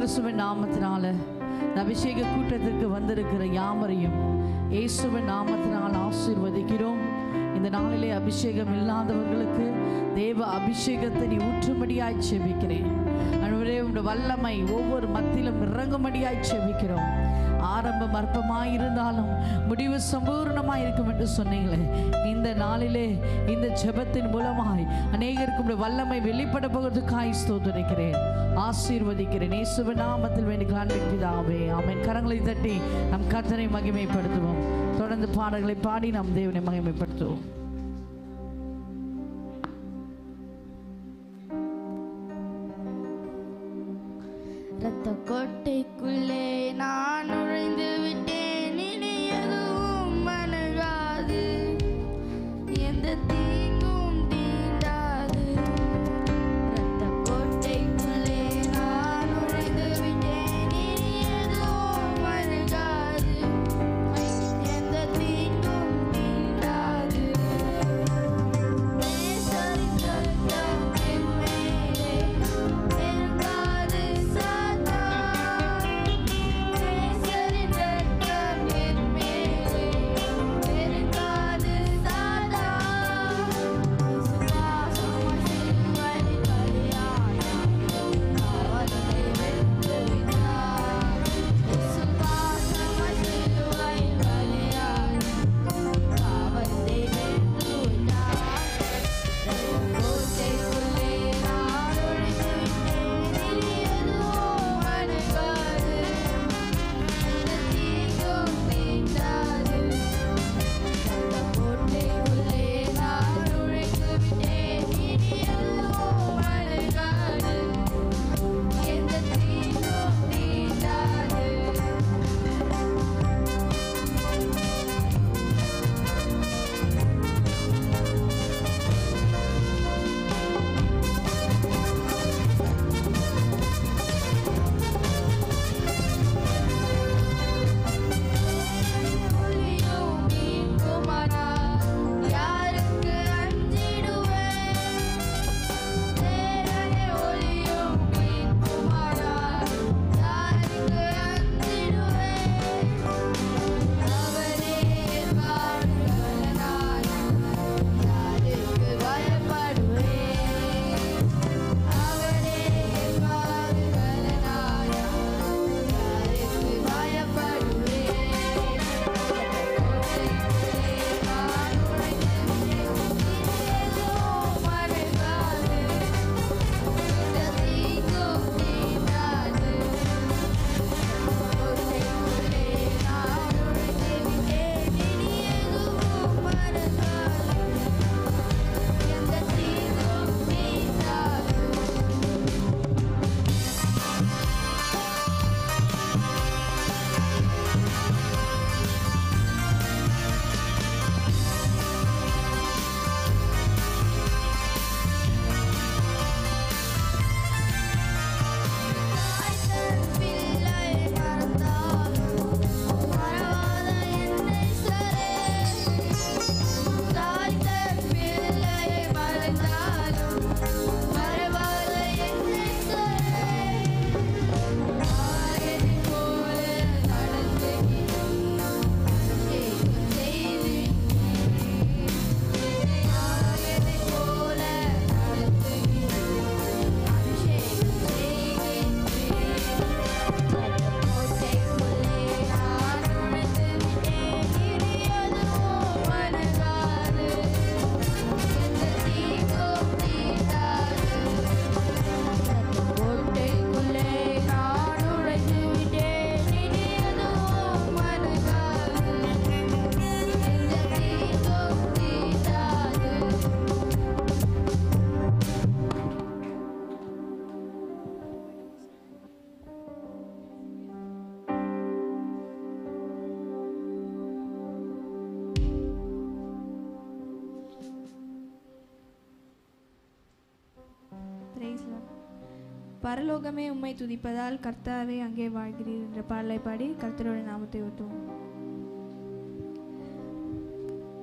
கிறிஸ்துவின் நாமத்தினால இந்த அபிஷேக கூட்டத்திற்கு வந்திருக்கிற யாமரையும் இயேசுவின் நாமத்தினால் ஆசீர்வதிக்கிறோம். இந்த நாளிலே அபிஷேகம் இல்லாதவர்களுக்கு தேவ அபிஷேகத்தை நீ ஊற்றுமடியாய் செபிக்கிறேன். அன்றுவரே உடைய வல்லமை ஒவ்வொரு மத்தியிலும் இறங்கும்படியாய் செபிக்கிறோம். ஆரம்பம் அற்பமாயிருந்தாலும் முடிவு சம்பூர்ணமாக இருக்கும் என்று சொன்னீங்களே. இந்த நாளிலே இந்த ஜெபத்தின் மூலமாய் அநேகருக்கு வல்லமை வெளிப்பட போகிறதுக்காய் ஸ்தோத்தரிக்கிறேன். ஆசீர்வதிக்கிறேன். இயேசுவ நாமத்தில் வேண்டி காண்பிக்கிறாவே அவன் கரங்களை தட்டி நம் கர்த்தனை மகிமைப்படுத்துவோம். தொடர்ந்து பாடல்களை பாடி நம் தேவனை மகிமைப்படுத்துவோம். பரலோகமே உம்மை துதிப்பதால் கர்த்தாவே அங்கே வாழ்கிறீர் என்ற பாடலை பாடி கர்த்தரோட நாமத்தை ஊட்டுவோம்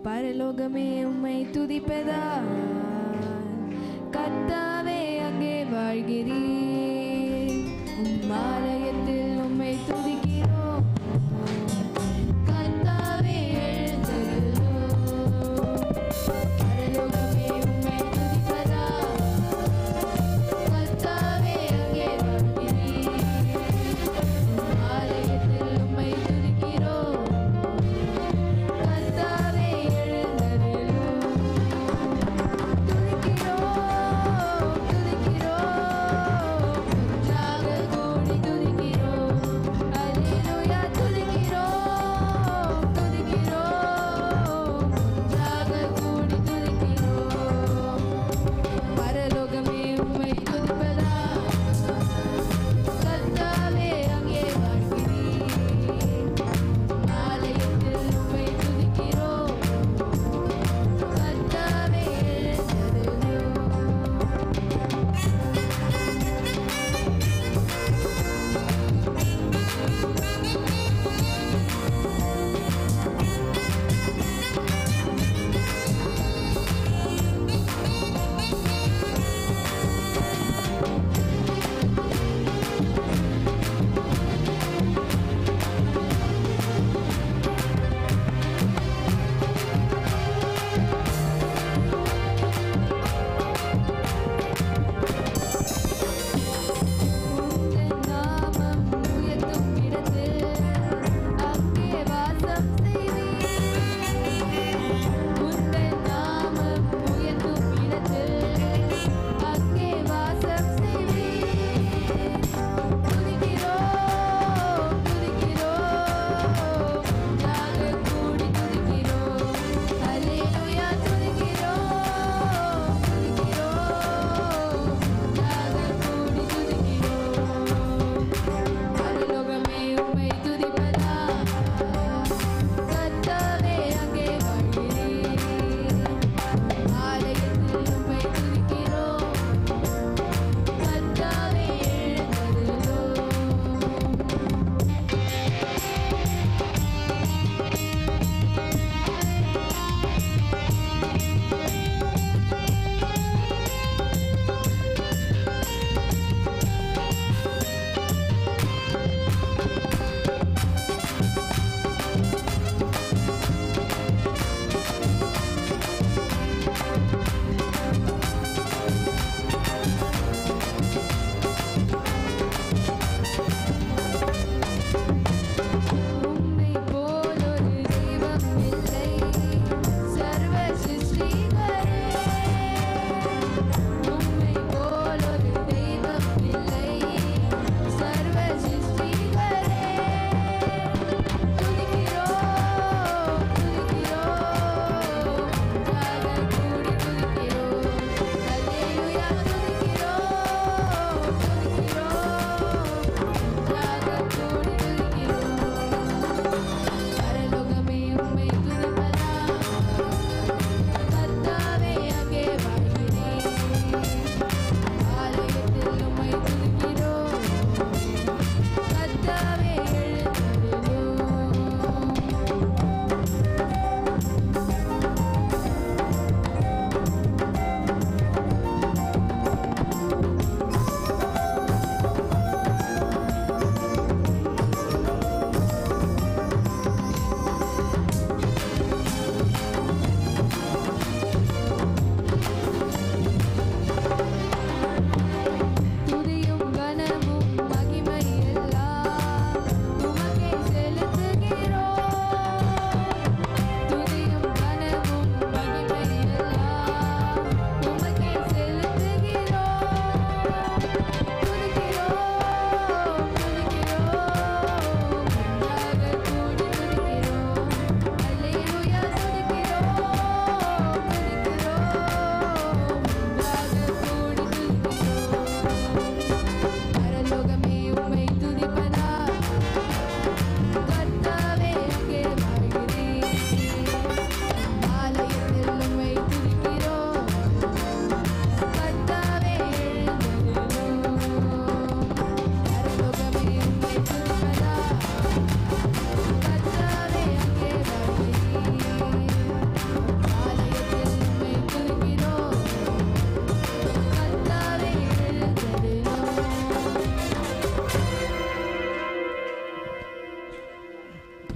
பரலோகமே உம்மை துதிப்பதால் கர்த்தாவே அங்கே வாழ்கிறீர். உம்மாலைய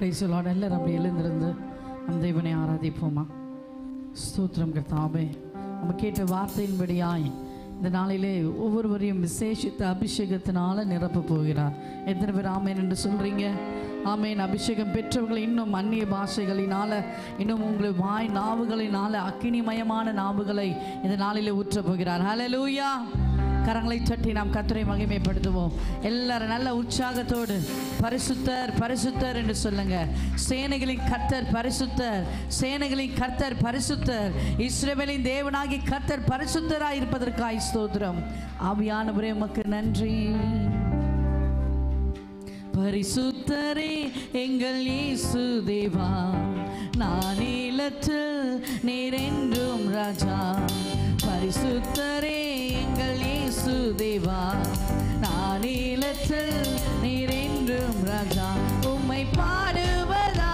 பிரைசலாட் எல்லாரும் அப்படி எழுந்திருந்து அந்த தேவனை ஆராதிப்போமா? ஸ்தோத்திரம் கர்த்தாவே நம்ம கேட்ட வார்த்தையின்படியாய் இந்த நாளிலே ஒவ்வொருவரையும் விசேஷித்த அபிஷேகத்தினால நிரப்ப போகிறார். எத்தனை பேர் ஆமேன் என்று சொல்கிறீங்க ஆமேன். அபிஷேகம் பெற்றவர்களை இன்னும் அந்நிய பாஷைகளினால் இன்னும் உங்களை வாய் நாவுகளினால் அக்கினிமயமான நாவுகளை இந்த நாளிலே ஊற்ற போகிறார். ஹலலூயா கரங்களை தொட்டி நாம் கத்துரை மகிமைப்படுத்துவோம். எல்லாரும் நல்ல உற்சாகத்தோடு பரிசுத்தர் பரிசுத்தர் என்று சொல்லுங்க. சேனைகளின் கர்த்தர் பரிசுத்தர் சேனைகளின் கர்த்தர் பரிசுத்தர். இஸ்ரேவேலின் தேவனாகி கர்த்தர் பரிசுத்தராய் இருப்பதற்காய் ஸ்தோத்திரம். ஆவியானவரே உமக்கு நன்றி. பரிசுத்தரே எங்கள் இயேசு தேவா. நான் நீலத்தில் நீரென்றும் ராஜா. பரிசுத்தரே இயேசுதேவா நான் இலச்சல் நீர் என்றும் உம்மை பாடுவதா?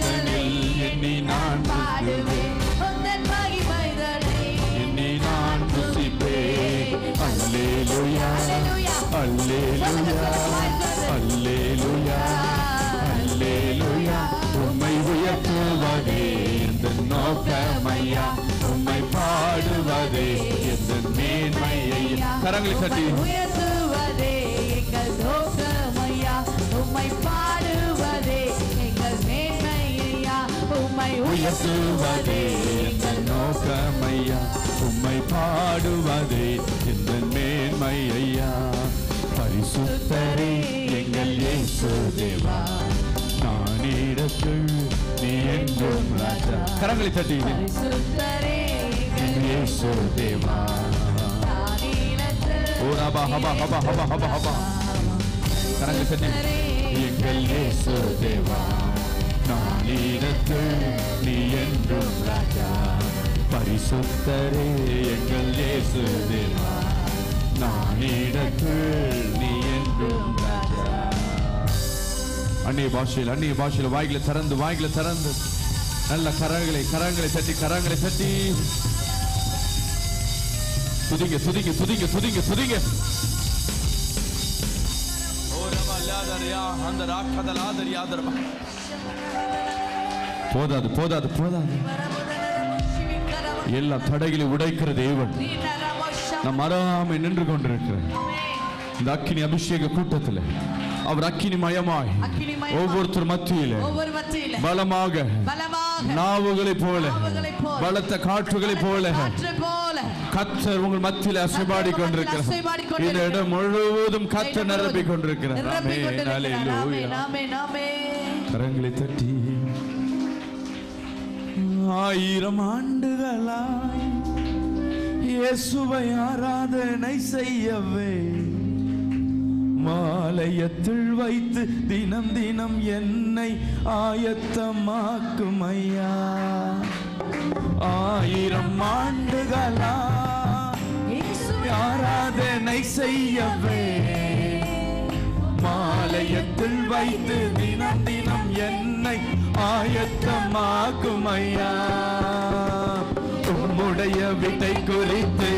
கிருபைகளில் எண்ணி நான் பாடுவேன் உந்தன் மகிமைதனை எண்ணி நான் ருசிப்பேன் அல்லேலூயா அல்லேலூயா அல்லேலூயா அல்லேலூயா. உம்மை உயர்த்துவதே எந்த நோக்கமையா? உம்மை பாடுவதே எந்த கரங்களை சட்டி உயர்த்துவதே. எங்கள் நோக்கமையா உம்மை பாடுவதே. எந்த மேன்மையா பரிசுத்தரே எங்கள் இயேசு தேவா. நானிடத்தில் நீ என்றும் ராஜா. கரங்களை தட்டி எங்கள் இயேசு தேவா. ஓ ரபா ஹபா ஹபா ஹபா ஹபா ஹபா. கரங்களை தட்டி. எங்கள் இயேசு தேவா. நான் நானிடத்தில் நீ என்றும் ராஜா பரிசுத்தரே எங்கள் இயேசு தேவா நானிடத்தில் நீ என்றும் ராஜா அந்நிய பாஷையில் அந்நிய பாஷையில் வாய்களை திறந்து வாய்களை திறந்து. நல்ல கரங்களை கரங்களை தட்டி கரங்களை தட்டி. துதிங்க துதிங்க துதிங்க துதிங்க துதிங்க. போதாது போதாது போதாது. எல்லா தடைகளை உடைக்கிற தேவன். நம் அறாமை நின்று கொண்டிருக்கிறேன் இந்த அக்கினி அபிஷேக கூட்டத்தில். அவர் அக்கினி மயமாய் அக்கினிமயமாய் ஒவ்வொருத்தர் மத்தியில பலமாக பலமாக நாவுகளைப் போல பலத்த காற்றுகளைப் போல காற்று போல கத்தர் உங்கள் மத்தியில் அசைபாடி கொண்டிருக்கிறார். இந்த. இடம் முழுவதும் கத்தர் நிரப்பி கொண்டிருக்கிறார். கரங்களை தட்டி ஆயிரம் ஆண்டுகளாய் இயேசுவை ஆராதனை செய்யவே மாலயத்தில் வைத்து தினம் தினம் என்னை ஆயத்தமாக்கும் ஐயா ஆயிரம் ஆண்டுகளா ஆராதனை செய்யவே. மாலயத்தில் வைத்து தினம் தினம் என்னை ஆயத்தமாக்கும் ஐயா உம்முடைய வீட்டை குறித்து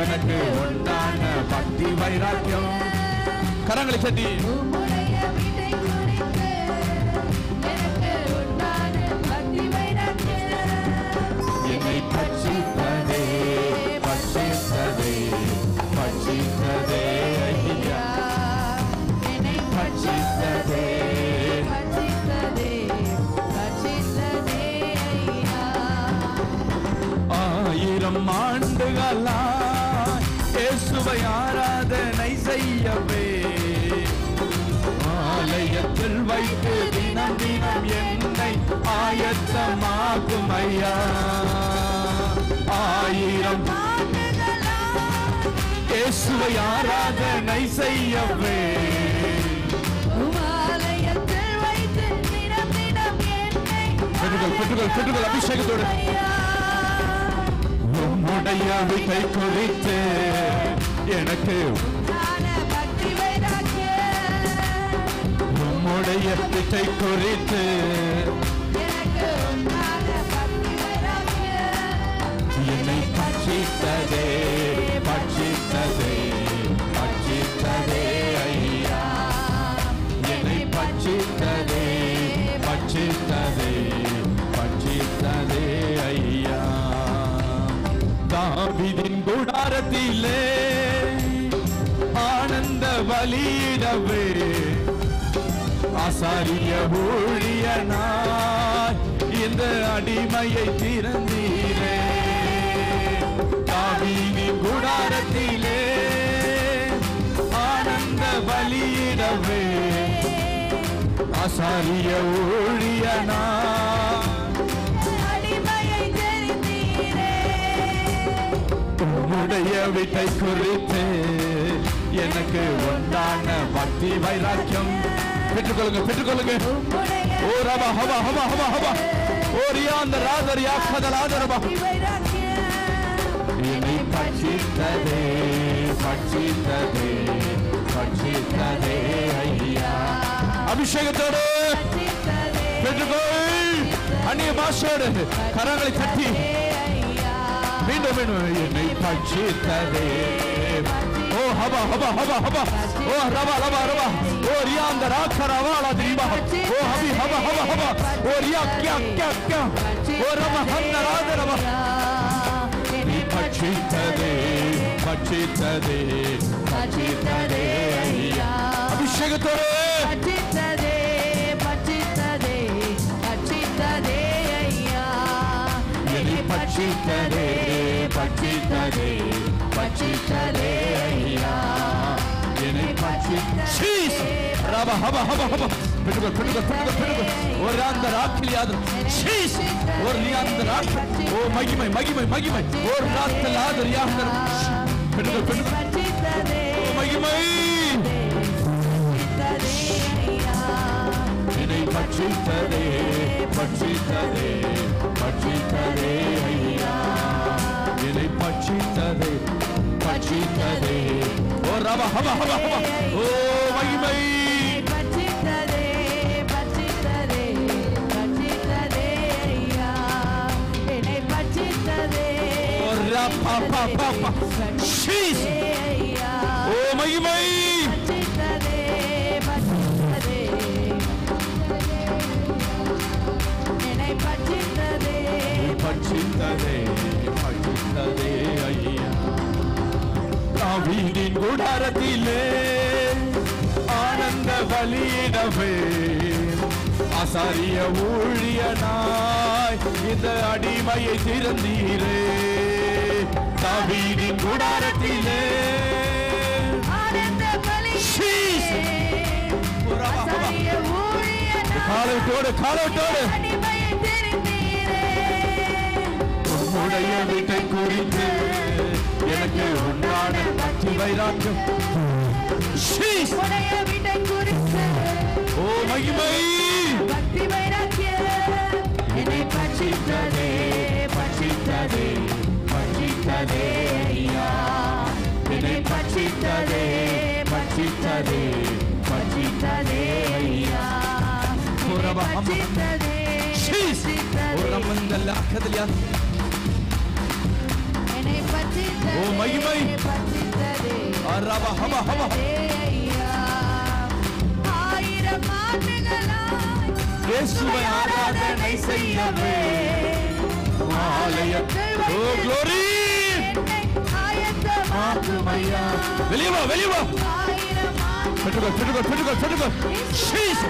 எனக்கு உண்டான பக்தி வைராக்கியம். கரங்களை சட்டி வைத்து தினம் தினம் என்னை ஆயத்தமாக்கும் ஐயா ஆயிரம். இயேசுவை ஆராதனை செய்யவே. பெற்றுகள் பெற்றுகள் பெற்றுகள் அபிஷேகத்தோடு. உம்முடைய வீட்டை குறித்து எனக்கு உன்னுடைய பிச்சை குறித்து. என்னை பட்சித்ததே பட்சித்ததே பட்சித்ததே ஐயா. என்னை பட்சித்ததே பட்சித்ததே பட்சித்ததே ஐயா. தாவிதின் குடாரத்திலே ஆனந்த வலியிடவே ஆசாரிய ஊழியனாய் இந்த அடிமையை திறந்தீரே. தாவீதின் குடாரத்திலே ஆனந்த பலியிடவே. ஆசாரிய தெரிந்தீரே உம்முடைய வீட்டை குறித்து எனக்கு உண்டான பக்தி வைராக்கியம். பெற்றுக்கொள்ளுங்க பெற்றுக்கொள்ளுங்க ஓ ரபா ஹபா ஹபா ஹபா ஹபா. ஓ ரியா அந்த ராதர் யாக்கதல் ஆதரபா வைராக்கியம் என்னை பட்சித்ததே பட்சித்ததே பட்சித்ததே ஐயா. அபிஷேகத்தோடு பெற்றுக்கொள். அந்நிய பாஷோடு கரங்களை தட்டி. மீண்டும் மீண்டும் என்னை பட்சித்ததே. ஓ ஹபா ஹபா ஹபா ஹபா. ஓ ரபா ரபா ரபா. ஓ ரியாந்த ராக்க ரவாலா திரிபா ஓ ஹபி ஹபா ஹபா ஹபா ஓ ரியா கியா கியா கியா ஓ ரப ஹந்த ராத ரபா நீ பட்சித்ததே பட்சித்ததே பட்சித்ததே ஐயா அபிஷேகத்தோடு ரட்சித்ததே ரட்சித்ததே ரட்சித்ததே ஐயா என்னை பட்சித்ததே பட்சித்ததே ரப ஹப ஹப ஹப. பெட்டுகோ பெட்டுகோ பெட்டுகோ பெட்டுகோ ஒரு அந்த ராக்கில் சீஸ்! ஒரு லியாந்த ராக் ஓ மகிமை மகிமை மகிமை. ஒரு ராத்தல் ஆதர் யாதர் பெட்டுகோ பெட்டுகோ ஓ மகிமை! என்னை பட்சித்ததே பட்சித்ததே பட்சித்ததே ஐயா. என்னை பட்சித்ததே பட்சித்ததே ஓ ரப ஹப ஹப ஹப. ஓ ஓ மகிமை பட்சித்ததே பட்சித்ததே ஐயா தாவீதின் குடாரத்திலே ஆனந்த பலியிடவே. ஆசாரிய ஊழியனாய் இந்த அடிமையை திறந்தீரே. தாவீதின் குடாரத்திலே. காலத்தோடு காலத்தோடு உம்முடைய வீட்டை குறித்து எனக்கு உண்டான பக்தி வைராக்கியம். உடைய வீட்டை குறித்து ஓ மகிமை. பக்தி வைராக்கியம். பட்சித்ததே ஐயா என்னை பட்சித்ததே பட்சித்ததே பட்சித்ததே ஐயா பட்சித்ததே என்னை பட்சித்ததே ஓ மகிமை. பட்சித்ததே ஹப ஹப ஐயா ஆயிரம் ஆண்டுகளாய் இயேசுவை ஆராதனை செய்யவே ஆலயத்தில் ஓ glory. வெளியே வா வெளியே வா. பெற்றுக்கோ பெற்றுக்கோ பெற்றுக்கோ பெற்றுக்கோ ஷீஸ்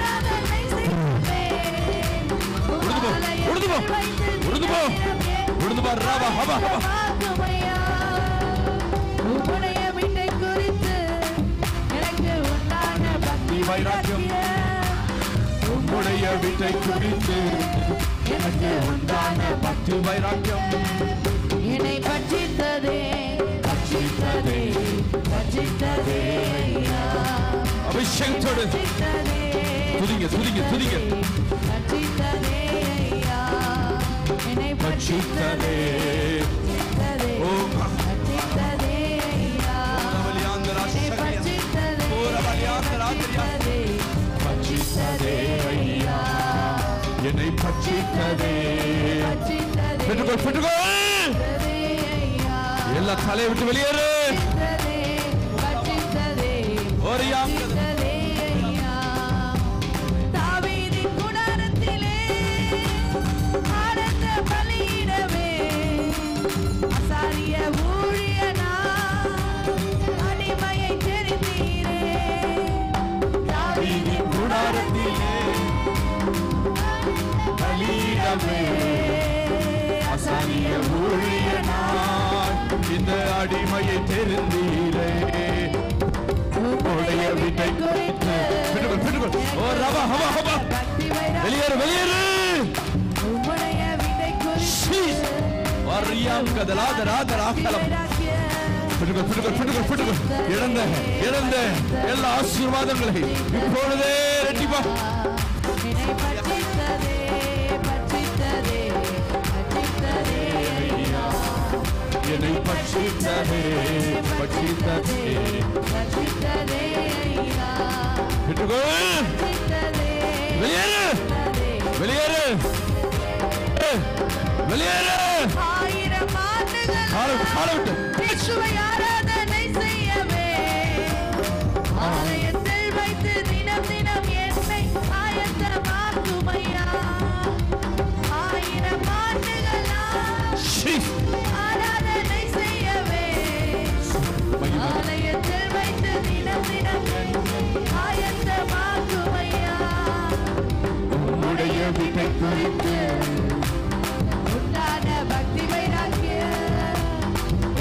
உடுந்து போ உடுந்து போ உடுந்து போ. உடுந்து போ ரவ ஹப ஆக்குமையா உம்முடைய வீட்டை குறித்து எனக்கு உண்டான பக்தி வைராக்கியம். உம்முடைய வீட்டை குறித்து எனக்கு உண்டான பக்தி வைராக்கியம். என்னை ஐயா. அபிஷேகத்தோடு துதிங்க துதிங்க துதிங்க பட்சித்ததே என்னை பட்சித்ததே பட்சித்ததே ஓ என்னை சகலியா. பட்சித்ததே ஓ எல்லா தலையை விட்டு வெளியேறு தெரிந்தீரே. உடைய வீட்டை குறித்து. பின்னுக்குள், பின்னுக்குள். ஓ ஹபா பக்தி வைராக்கியம் வெளியேறு வெளியேறு. உம்முடைய விதை குறித்து. வரியாம் கதலாத ராத ராக்கலம் பின்னுக்குள், பின்னுக்குள், பின்னுக்குள், பின்னுக்குள். இழந்த இழந்த எல்லா ஆசீர்வாதங்களை இப்பொழுதே ரெட்டிப்பா. என்னை பட்சித்ததே பட்சித்ததே பற்றித்ததே ஐயா. பற்றித்ததே வெளியேறு வெளியேறு வெளியேறு ஆயிரம் ஆண்டுகள் காலை விட்டு, காலை விட்டு.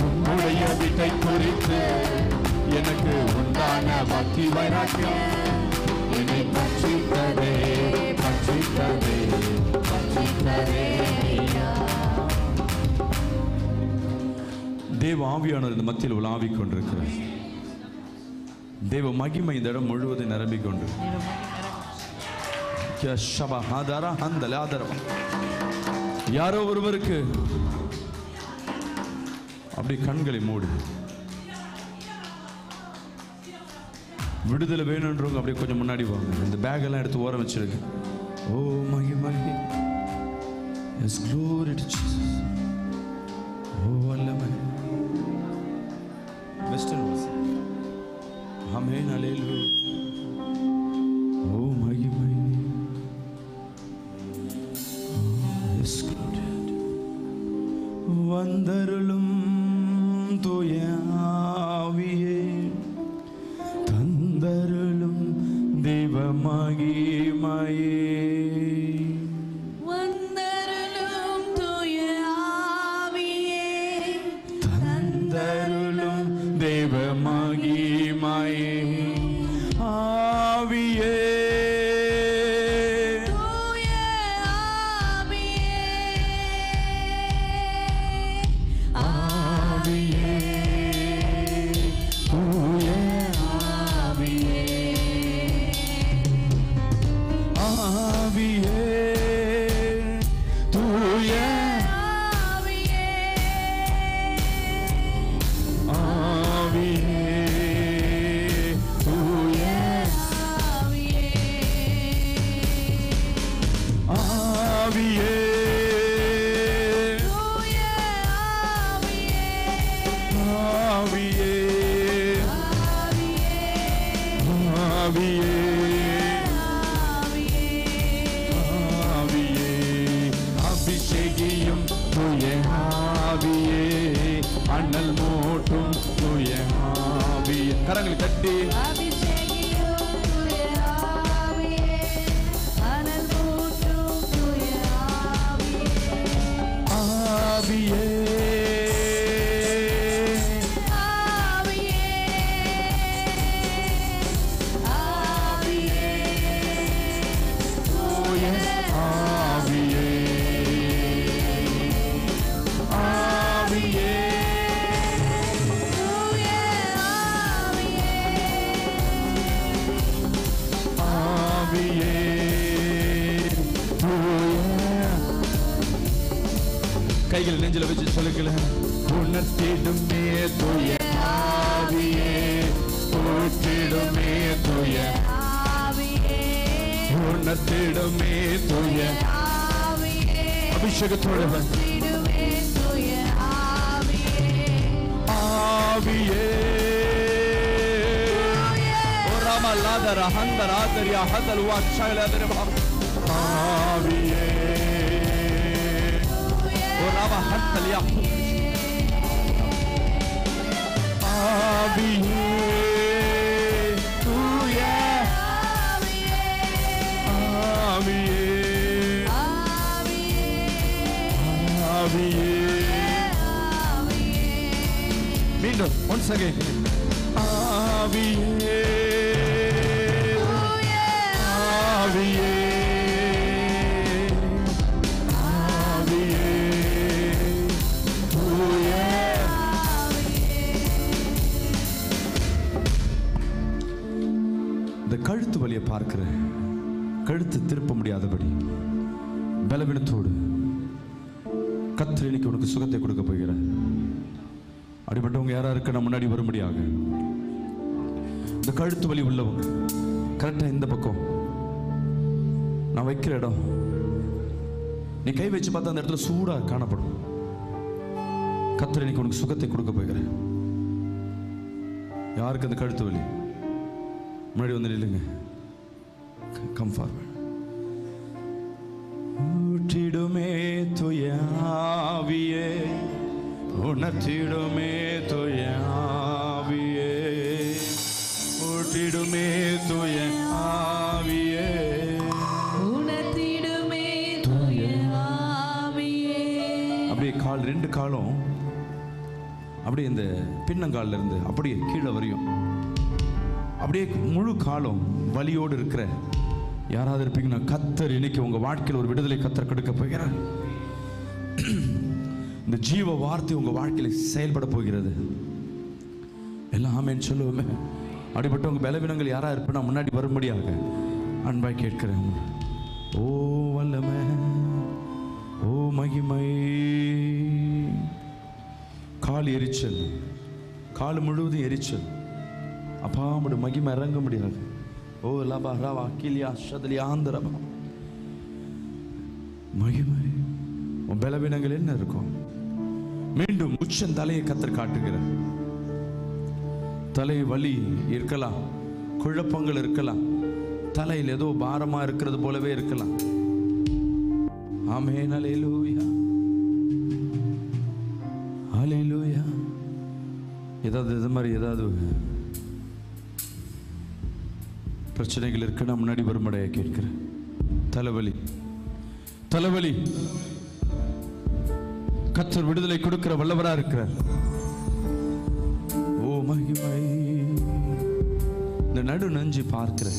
உம்முடைய வீட்டை குறித்து எனக்கு உண்டான பக்தி வைராக்கியம் என்னை பட்சித்ததே பட்சித்ததே பட்சித்ததே தேவ ஆவியானவர் இந்த மத்தியில் உலாவிக் கொண்டிருக்கிறார். தேவ மகிமை இந்த இடம் முழுவதும் நிரம்பிக் ஷபா ஆதாரா? ஹந்தல ஆதரவா யாரோ ஒருவருக்கு அப்படி கண்களை மூடு. விடுதலை வேணுன்றவங்க அப்படியே கொஞ்சம் முன்னாடி வாங்க. இந்த பேக் எல்லாம் எடுத்து ஓரம் வச்சிருக்கு. ஓ மகி மகி. எஸ் க்ளோரி ஓ வல்லமை. வெஸ்டர்ன் வாஸ் ஆமென் அபிஷேகத்தோட திடுவே தூய ஆவியே ஆவியே ஓ ராமா லாதர ஹந்தர ஆதரியா ஹதல் வாட்சாயில ஆவியே ஓ ராமா ஹந்தலியா ஆவியே ஆவியே again. ஆவியே ஆவியே ஆவியே இந்த கழுத்து வலியை பார்க்கிற கழுத்து திருப்ப முடியாதபடி பலவீனத்தோடு கத்திர இன்னைக்கு உனக்கு சுகத்தை கொடுக்க போகிறார். அப்படிப்பட்டவங்க நான் முன்னாடி வரும்படியாக. இந்த கழுத்து வலி உள்ளவங்க கரெக்டா இந்த பக்கம். நான் வைக்கிற இடம் நீ கை வச்சு பார்த்தா அந்த இடத்துல சூடா காணப்படும். கத்திர இன்னைக்கு உனக்கு சுகத்தை கொடுக்க போகிறேன் யாருக்கு அந்த கழுத்து வலி? முன்னாடி வந்து நில்லுங்க. கம் ஃபார்வர்ட் பின்னங்கால்ல இருந்து அப்படியே கீழே வரையும். அப்படியே முழு காலம் வலியோடு இருக்கிற யாராவது இருப்பீங்கன்னா கத்தர் இன்னைக்கு உங்க வாழ்க்கையில் ஒரு விடுதலை கத்தர் கொடுக்க போகிறார். இந்த ஜீவ வார்த்தை உங்க வாழ்க்கையில செயல்பட போகிறது. எல்லாம் ஆமேன்னு சொல்லுவோமே. அப்படிப்பட்ட உங்க பலவீனங்கள் யாரா இருப்பேன்னா முன்னாடி வரும்படியாக அன்பாய் கேட்கிறேன். ஓ வல்லமை ஓ மகிமை. கால் எரிச்சல். கால் முழுவதும் எரிச்சல். அப்பா உம்முடைய மகிமை இறங்க முடியாது. ஓ லபா ரவா கிளியா ஷதலியா ஆந்தரபா. மகிமை உன் பலவீனங்கள் என்ன இருக்கும்? மீண்டும் உச்சன் தலையை கத்தர் காட்டுகிறார். தலை வலி இருக்கலாம் குழப்பங்கள் இருக்கலாம். தலையில் ஏதோ பாரமா இருக்கிறது போலவே இருக்கலாம். ஆமே நலையிலோ பிரச்சனைகள் இருக்குன்னா முன்னாடி வரும்படையாக கேட்கிறேன். தலைவலி. தலைவலி. கத்தர் விடுதலை கொடுக்கிற வல்லவரா இருக்கிறார். ஓ மகிமை. இந்த நடு நெஞ்சு பார்க்கிறேன்.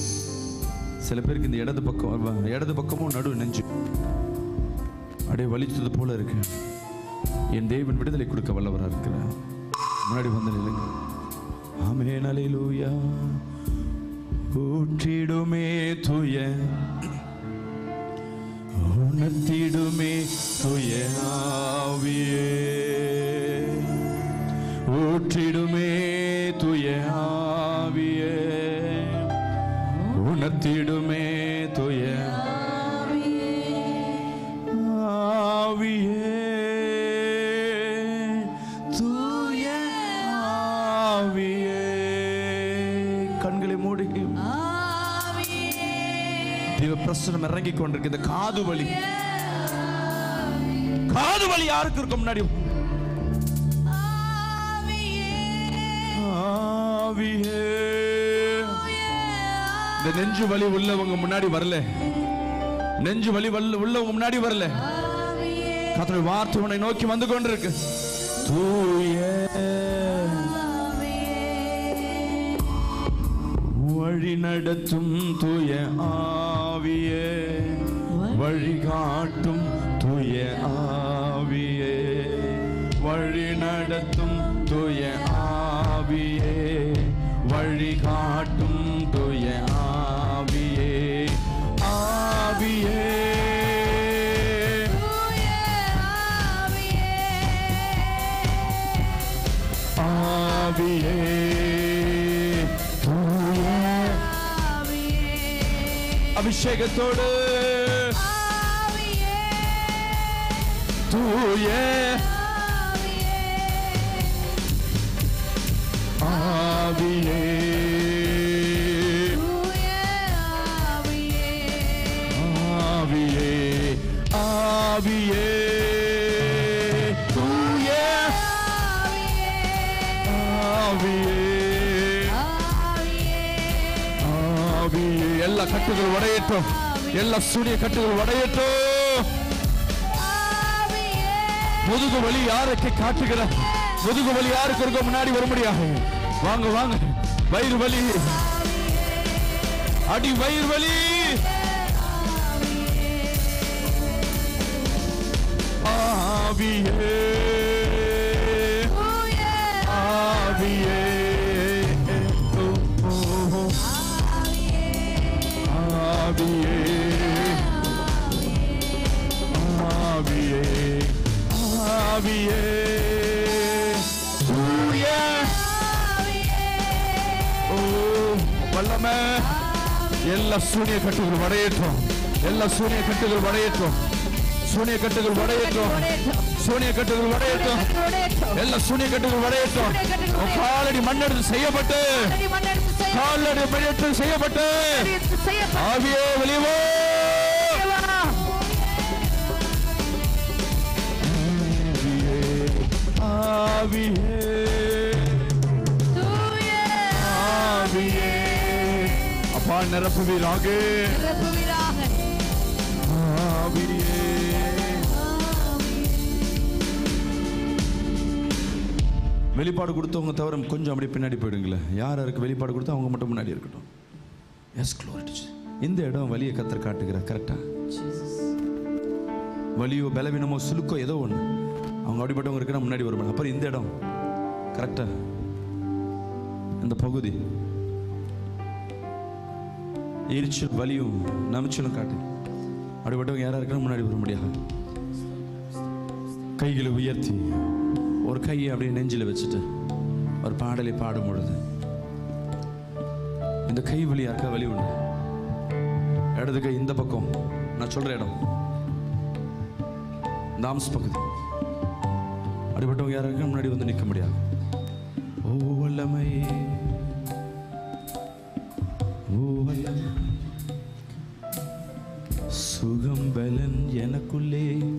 சில பேருக்கு இந்த இடது பக்கம் இடது பக்கமும் நடு நெஞ்சு. அப்படியே வலித்தது போல இருக்கு. என் தேவன் விடுதலை கொடுக்க வல்லவரா இருக்கிறார். முன்னாடி வந்து நில்லுங்க. ஆமே அல்லேலூயா ஊற்றிடுமே துய. உணர்த்திடுமே துய ஆவியே. ஊற்றிடுமே துய ஆவியே. உணர்த்திடுமே இறங்கி கொண்டிருக்கு இந்த காது வலி. காது வலி யாருக்கு இருக்கும் முன்னாடி? ஆவியே. இந்த நெஞ்சு வலி உள்ளவங்க முன்னாடி வரல. நெஞ்சு வலி உள்ளவங்க முன்னாடி வரல. கத்தனை வார்த்தை உன்னை நோக்கி வந்து கொண்டிருக்கு. தூய வழி நடத்தும் தூய ஆ ஆவியே வழிகாட்டும் தூய ஆவியே அபிஷேகத்தோடு தூய ஆவியே ஆவியே ஆவியே கட்டுகள் உடையட்டும் எல்லா சூரிய கட்டுகள் உடையட்டும் முதுகு வலி யாருக்கு காட்டுகிற? முதுகு வலி யாருக்கு இருக்க முன்னாடி வர முடியாது வாங்க வாங்க. வயிறு வலி. அடி வயிறு வலி. ஆவியே. ஆவியே தூய ஓ வல்லமே. எல்லா சூனிய கட்டுகள் வடையேற்றும். எல்லா சூனிய கட்டுகள் வடையேற்றும். சூனிய கட்டுகள் வடையேற்றும். சூனிய கட்டுகள் வடையேற்றும். எல்லா சூனிய கட்டுகள் வடையேற்றும். காலடி மண்ணெடுத்து செய்யப்பட்டு. காலடி மண்ணெடுத்து செய்யப்பட்டு. ஆவியே வெளியவோ ஆவியே. ஆவியே. அப்பா நிரப்புவீராக ஆவியே. வெளிப்பாடு கொடுத்தவங்க தவிர கொஞ்சம் அப்படியே பின்னாடி போயிடுங்களேன். யார் யாருக்கு வெளிப்பாடு கொடுத்தோ அவங்க மட்டும் முன்னாடி இருக்கட்டும். எஸ் க்ளோரிட்டிச்சு இந்த இடம் வலியை கத்தர் காட்டுகிறார் கரெக்டா வலியோ பலவீனமோ சுலுக்கோ ஏதோ ஒன்று அவங்க அப்படிப்பட்டவங்க இருக்குன்னா முன்னாடி வருவாங்க. அப்புறம் இந்த இடம் கரெக்டா இந்த பகுதி. எரிச்சல் வலியும் நமிச்சலும் காட்டு. அப்படிப்பட்டவங்க யாரா இருக்கணும் முன்னாடி வர முடியாது. கைகளை உயர்த்தி ஒரு கையை அப்படியே நெஞ்சில் வச்சுட்டு ஒரு பாடலை பாடும் பொழுது. இந்த கை வலி யாருக்கா? வலி உண்டு. இடது கை இந்த பக்கம். நான் சொல்ற இடம். தாம்ஸ் பகுதி. அப்படிப்பட்டவங்க யாருக்கும் முன்னாடி வந்து நிற்க முடியாது. ஓ வல்லமை. ஓ வல்லமை. சுகம் பலன் எனக்குள்ளே.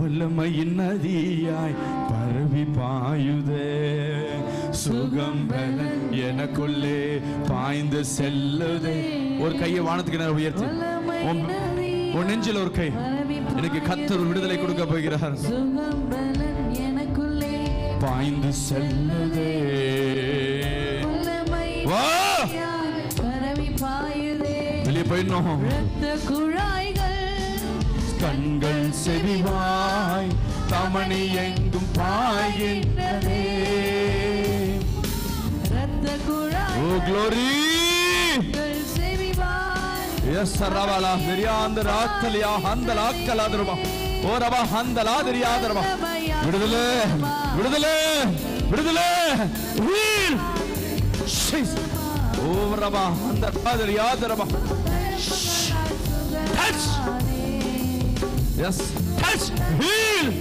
வல்லமையின் நதியாய் பரவி பாயுதே. சுகம் பலன் எனக்குள்ளே பாய்ந்து செல்லுதே. ஒரு கையை வானத்துக்கு நேரம் உயர்த்தி. உன் நெஞ்சில் ஒரு கை. எனக்கு கத்தர் விடுதலை கொடுக்க போகிறார். பாய்ந்து செல்லுதே. வெளியே போயிடணும். குழாய்கள் கண்கள் செறிவாய் தமணி எங்கும் பாய்கின்றதே. இரத்த ஓ குழாய்கள் க்ளோரி செவிவாய் எஸ் ரவலா தெரியாந்த ராத்தலியா ஹந்தலா கலாதரமா விடுதலை விடுதலை விடுதலை வீல் ஓ ரவா அந்த ராதரியாதரமா டச் எஸ் டச் ஹீல்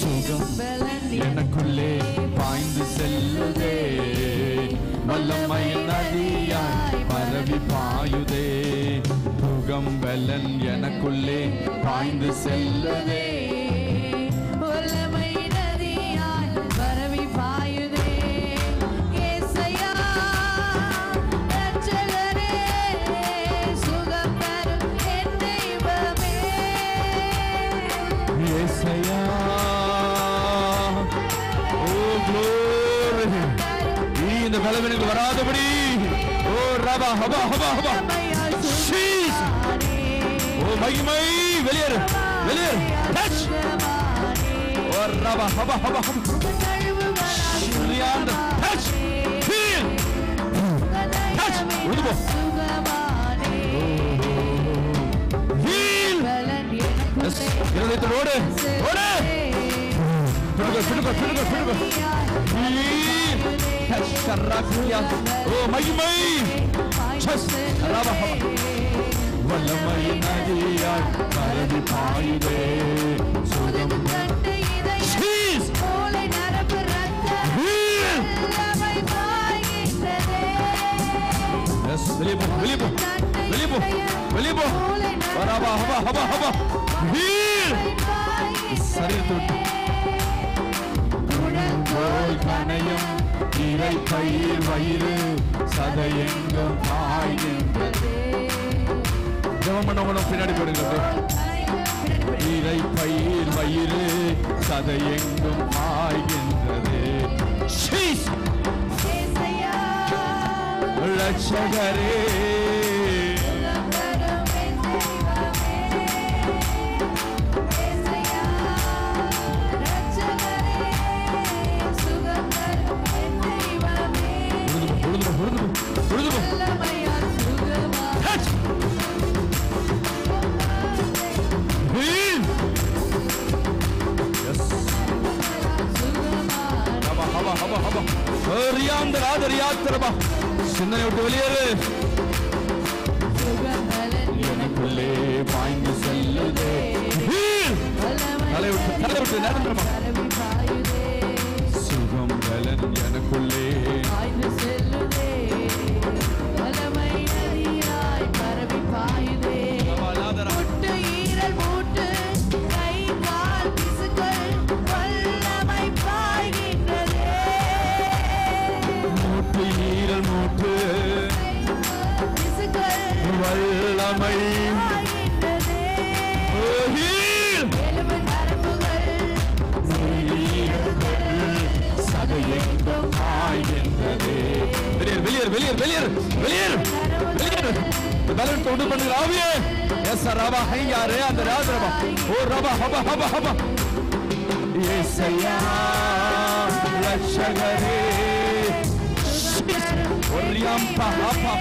சுகம் வெல்லன் எனக்குள்ளே பாய்ந்து செல்லுதே. வல்லமை நதியாய் பரவி பாயுதே. இந்த பலவீனங்கள் வராதபடி. ஓ ரபா ஹபா ஹபா. மகிமை வெளியேறு வெளியேறு டச் ஓ ரபா ஹபா ஹபா ஹபா Leander, touch, feel, touch, உழுது போ, feel, yes, இருதயத்தில் ஓடு, ஓடு, பிடுங்க, பிடுங்க, பிடுங்க, பிடுங்க, feel, touch, கர்ராக்கியா, ஓ மகிமை, chest, ரபா ஹபா, வல்லமையின் நதியாய் பரவி பாயுதே, yes, வெளியே போ, வெளியே போ, வெளியே போ, வெளியே போ, ரபா ஹபா ஹபா ஹபா, விட்டு. போல் கனையும் இறை பயிர் வயிறு சதையெங்கும் பாய்கின்றது. ஜெபம் பண்ணவங்களும் பின்னாடி போடுங்க. இறை பயிர் வயிறு சதையெங்கும் பாய்கின்றது சீஸ்! ஏசையா ரட்சகரே சிந்தனை விட்டு வெளியேறு. எனக்குள்ளே பாய்ந்து செல்லுதே. Heal! தலை விட்டு வெளியேறு, வெளியேறு, வெளியேறு. இந்த பலன் தொண்டு பண்ணுகிற ஆவியே. எஸ், ரபா, ஹையாரே, அந்த ராஜரபா. ஓ, ரபா, ஹபா, ஹபா, ஹபா. ஏசையா, ரட்சகரே. ஒரியாம், பா, பா,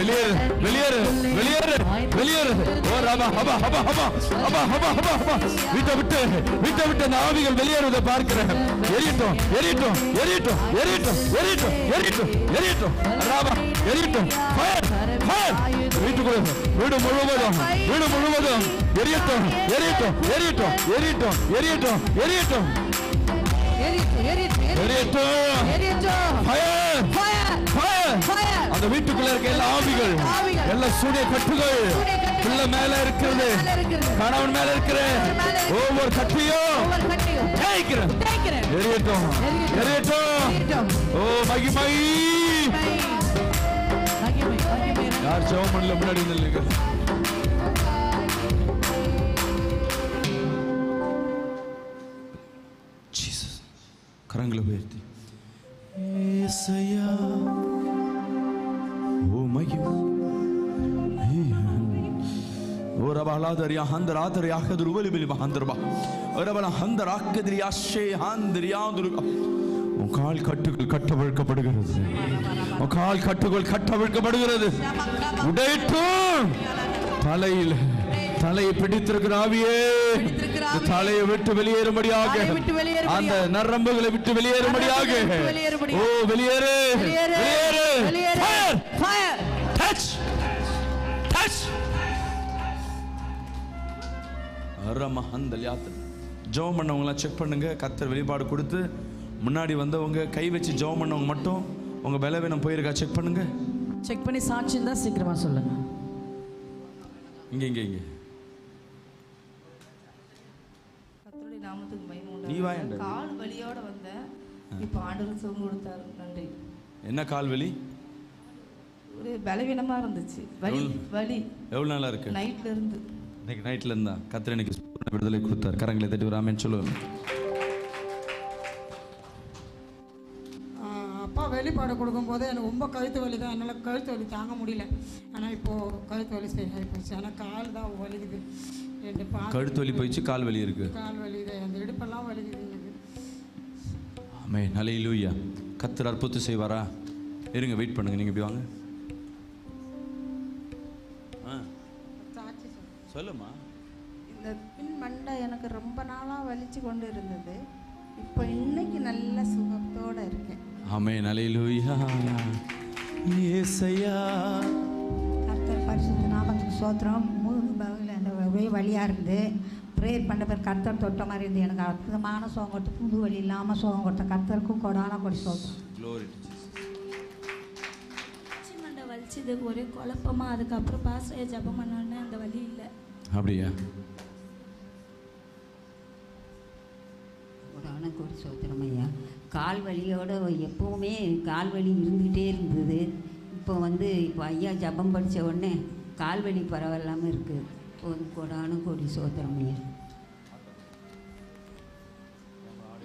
வெளியேறு வெளியேறு வெளியேறு வெளியேறு ஓ ராமா ஹபா ஹபா ஹபா ஹபா ஹபா ஹபா ஹபா வீட்டை விட்டு வீட்டை விட்டு அந்த ஆவிகள் வெளியேறுவதை பார்க்கிறேன் எரியட்டும் எரியட்டும் எரியட்டும் எரியட்டும் எரியட்டும் எரியட்டும் எரியட்டும் ராமா எரியட்டும் ஃபயர் ஃபயர் வீட்டுக்குள்ள வீடு முழுவதும் வீடு முழுவதும் எரியட்டும் எரியட்டும் எரியட்டும் எரியட்டும் எரியட்டும் எரியட்டும் எரியட்டும் ஃபயர் ஃபயர் அந்த வீட்டுக்குள்ள இருக்க எல்லா ஆவிகள் எல்லா சூரிய கட்டுகள் பிள்ளை மேல இருக்கிறது. கணவன் மேல இருக்கிற ஒவ்வொரு கட்டியும் ஜெயிக்கிறேன் எரியட்டும். எரியட்டும். ஓ மகிமை. யார் ஜெபம் பண்ணல முன்னாடி நில்லுங்க? ஜீசஸ். கரங்களை உயர்த்தி. ஏசையா. ಓ ರಬ ಹಲಾದರಿಯ ಹಂದರ ಆದರಿಯ ಹಾಕದ್ರು ಉಬಲಿ ಬಿಲಿ ಹಂದರ್ಬ ರಬಲ ಹಂದರ ಹಾಕದ್ರಿ ಆಶೆ ಹಾಂದರಿಯಾದ್ರು உன் கால் கட்டுகள் கட்டவிழ்க்கப்படுகிறது உன் கால் கட்டுகள் கட்டவிழ்க்கப்படுகிறது உடையட்டும் தலையில் தலையை பிடித்திருக்கிற ஆவியே இந்த தலையை விட்டு வெளியேறும்படியாக தலையை விட்டு வெளியேறும்படியாக. அந்த நரம்புகளை விட்டு வெளியேறும்படியாக நரம்புகளை விட்டு வெளியேறும்படியாக. ஓ வெளியேறு வெளியேறு Fire! Fire! Touch! Touch! அரம ஹந்தல் யாத்திரை ஜெபம் பண்ணவங்களாம் செக் பண்ணுங்க. கத்தர் வெளிப்பாடு கொடுத்து முன்னாடி வந்தவங்க கை வச்சு ஜெபம் பண்ணவங்க மட்டும் உங்க பலவீனம் போயிருக்கா செக் பண்ணுங்க. செக் பண்ணி சாட்சி இருந்தா சீக்கிரமா சொல்லுங்க. இங்க இங்க இங்க. கர்த்தருடைய நாமத்துக்கு. உண்டாவதாக. கால் வலியோட வந்தேன் இப்போ ஆண்டவர் சுகம் கொடுத்தாரு. நன்றி. என்ன கால் வலி? ஒரு பலவீனமா இருந்துச்சு. வலி வலி. எவ்வளவு நாளா இருக்கு? நைட்ல இருந்து. இன்னைக்கு நைட்ல இருந்தா கத்தர் பூரண விடுதலை கொடுத்தார். கரங்களை தட்டி வராமன்னு சொல்லுவேன் அப்பா வெளிப்பாடு கொடுக்கும்போது எனக்கு ரொம்ப கழுத்து வலி தான். என்னால் கழுத்து வலி தாங்க முடியல. ஆனால் இப்போது கழுத்து வலி சரியாகி போச்சு ஆனால் கால் தான் வலிக்குது. ரெண்டு பா கழுத்து வலி போயிடுச்சு கால் வலி இருக்கு. கால் வலிக்குது அந்த இடுப்பெல்லாம் வலிக்குது எனக்கு. ஆமே நலையிலூயா கத்தர் அற்புதம் செய்வாரா? இருங்க வெயிட் பண்ணுங்க. நீங்க இப்படி வாங்க. சொல்லுமா. இந்த பின் மண்டை எனக்கு ரொம்ப நாளாக வலிச்சு கொண்டு இருந்தது இப்போ இன்னைக்கு நல்ல சுகத்தோடு இருக்கேன். ஆமே நலையிலூயா ஏசையா. கர்த்தர் பரிசுத்த நாமத்துக்கு சோத்திரம் முதுகு பகுதியில் அந்த ஒரே வழியாக இருந்து ப்ரேயர் பண்ணவர் கர்த்தர் தொட்ட மாதிரி இருந்து எனக்கு அற்புதமான சோகம் கொடுத்து புது வழி இல்லாமல் சோகம் கொடுத்த கர்த்தருக்கும் கொடான கொடி சோகம் வலிச்சது ஒரே குழப்பமா அதுக்கப்புறம் பாஸ்டர் ஜெபம் பண்ணோன்னே அந்த வலி இல்லை. அப்படியா? கொடான கொடி சோத்திரம் ஐயா. கால் வலியோட எப்பவுமே கால் வலி இருந்துகிட்டே இருந்தது. இப்போ வந்து இப்போ ஐயா ஜபம் படித்த உடனே கால் வலி பரவாயில்லாமல் இருக்குது இப்போ வந்து கொடான கொடி சோத்திரம் ஐயா.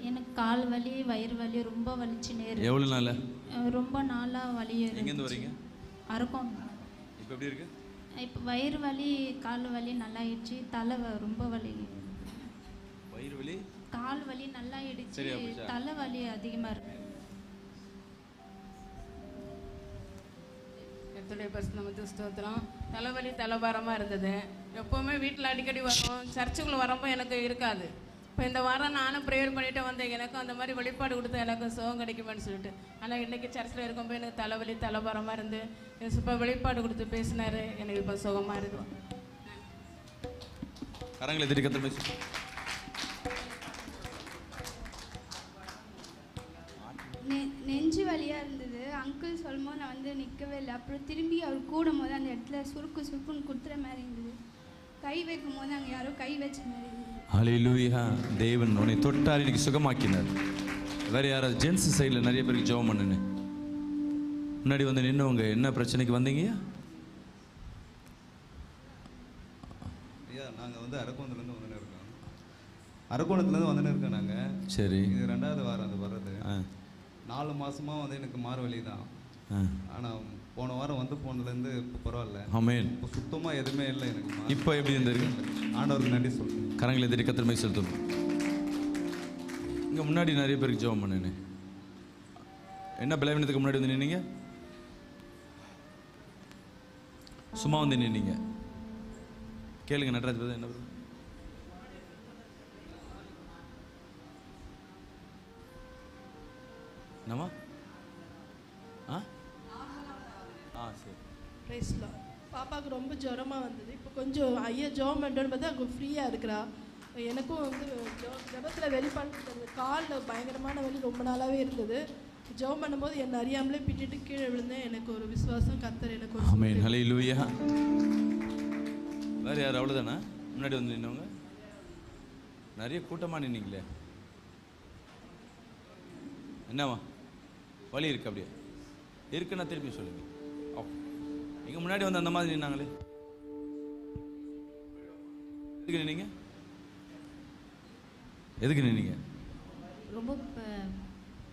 எனக்கு கால் வலி வயிறு வலி ரொம்ப வலிச்சுனே இருக்கு. எவ்வளவு நாள்? ரொம்ப நாளாக வலி எங்கேருந்து வரீங்க? அறுக்கும். இப்போ எப்படி இருக்கு? இப்போ வயிறு வலி கால் வலி நல்லாயிடுச்சு தலை வ- ரொம்ப வலி. வயிறு வலி? கால் வலி நல்லாயிடுச்சு? தலை வலி அதிகமாக இருக்கு. கர்த்தருடைய பரிசு நமக்கு ஸ்தோத்திரம். தலைவலி தலைபாரமாக இருந்தது. எப்போவுமே வீட்டில் அடிக்கடி வரும் சர்ச்சுக்குள்ள வரப்போ எனக்கு இருக்காது. இப்போ இந்த வாரம் நானும் ப்ரேயர் பண்ணிட்டு வந்தேன். எனக்கும் அந்த மாதிரி வெளிப்பாடு கொடுத்து எனக்கு சுகம் கிடைக்குமேன்னு சொல்லிட்டு. ஆனால் இன்றைக்கி சர்ச்சில் இருக்கும்போது எனக்கு தலைவலி தலைபாரமாக இருந்து இப்போ வெளிப்பாடு கொடுத்து பேசினாரு. எனக்கு இப்போ சுகமாக இருக்கும் கரங்களை திரி கத்திர பேசு நெ நெஞ்சு வலியாக இருந்தது. அங்கிள் சொல்லும்போது நான் வந்து நிற்கவே இல்லை. அப்புறம் திரும்பி அவர் கூடும் போது அந்த இடத்துல சுருக்கு சுருக்குன்னு குத்துற மாதிரி இருந்தது. கை வைக்கும் போது அங்கே யாரோ கை வச்ச மாதிரி இருந்தது. ஹalleluya தேவன் உன்னை தொட்டார் இன்னைக்கு சுகமாக்கினார். வேற யாராவது ஜென்ஸ் சைடில் நிறைய பேருக்கு ஜெபம் பண்ணுன்னு. முன்னாடி வந்து நின்னவங்க என்ன பிரச்சனைக்கு வந்தீங்க? ஐயா நாங்கள் வந்து அரக்கோணத்துலேருந்து வந்துன்னு இருக்கோம். அரக்கோணத்துலேருந்து வந்துன்னு இருக்கோம் நாங்கள் சரி. இது ரெண்டாவது வாரம் அது வர்றது. நாலு மாசமாக வந்து எனக்கு மார்வலி தான். ஆ. ஆனால் போன வாரம் வந்து போனதுலேருந்து இப்போ பரவாயில்ல. ஆமென். இப்போ சுத்தமாக எதுவுமே இல்லை எனக்கு இப்போ எப்படி இருந்திருக்கு? ஆண்டவருக்கு நன்றி சொல்கிறேன் கரங்களை திரி கத்திரமை செலுத்தும் இங்கே முன்னாடி நிறைய பேருக்கு ஜெபம் பண்ணினேன் என்ன பலவீனத்துக்கு முன்னாடி வந்து நின்னீங்க? சும்மா வந்து நின்னீங்க. கேளுங்க நடராஜ் பிரதர் என்ன brother? என்னமா ஆ? ஆ சரி. பாப்பாவுக்கு ரொம்ப ஜுரமா வந்தது. இப்போ கொஞ்சம் ஐயா ஜோம் பண்ணுறோன்னு பார்த்தா அவங்க ஃப்ரீயாக இருக்கிறா. எனக்கும் வந்து ஜெபத்துல வெளிப்பாடு அந்த காலில் பயங்கரமான வலி ரொம்ப நாளாகவே இருந்தது. ஜெபம் பண்ணும்போது என்னை அறியாமலே பின்னிட்டு கீழே விழுந்தேன். எனக்கு ஒரு விசுவாசம் கத்தர் எனக்கு ஒரு ஆமென். ஹalleluya. வேற யார்? அவ்வளோதானா முன்னாடி வந்து நின்னவங்க நிறைய கூட்டமாக நின்னீங்களே. என்னவா வழி இருக்கு அப்படியே. இருக்குன்னா திருப்பி சொல்லுங்க. இங்கே முன்னாடி வந்து அந்த மாதிரி நின்னாங்களே. எதுக்கு நின்னீங்க? எதுக்கு நின்னீங்க? ரொம்ப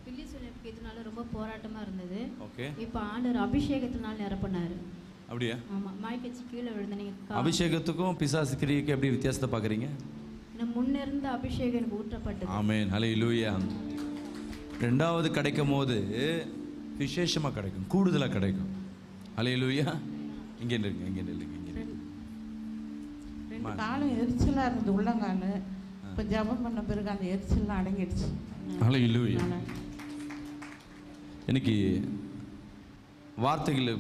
பில்லி சுனிப்பிக்கிறதுனால ரொம்ப போராட்டமாக இருந்தது. ஓகே. இப்போ ஆண்டவர் அபிஷேகத்தினால நிரப்பினாரு. அப்படியா? ஆமாம் மாய்க்கச்சு கீழே விழுந்த நீங்கள் அபிஷேகத்துக்கும் பிசாசு கிரியைக்கு எப்படி வித்தியாசத்தை பார்க்குறீங்க? முன்னிருந்த அபிஷேகம் எனக்கு ஊற்றப்பட்டது. ஆமென் ஹalleluya. ரெண்டாவது கிடைக்கும் போது விசேஷமாக கிடைக்கும் கூடுதலாக கிடைக்கும். ஹalleluya இங்கே நில்லுங்க இங்கே நில்லுங்க இங்கே ரெண்டு காலும் எரிச்சலாக இருந்தது உள்ளங்கால். இப்போ ஜெபம் பண்ண பிறகு அந்த எரிச்சல்லாம் அடங்கிடுச்சு. ஹalleluya இன்னைக்கு வார்த்தைகள்